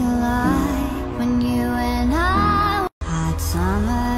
July when you and I had summer.